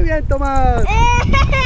Muy bien, Tomás.